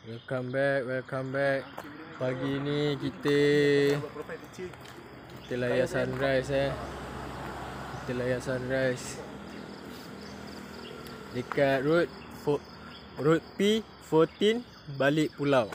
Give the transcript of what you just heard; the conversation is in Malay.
Welcome back, welcome back. Pagi ni kita kita layar sunrise eh. Kita layar sunrise. Dekat road road P 14 balik pulau.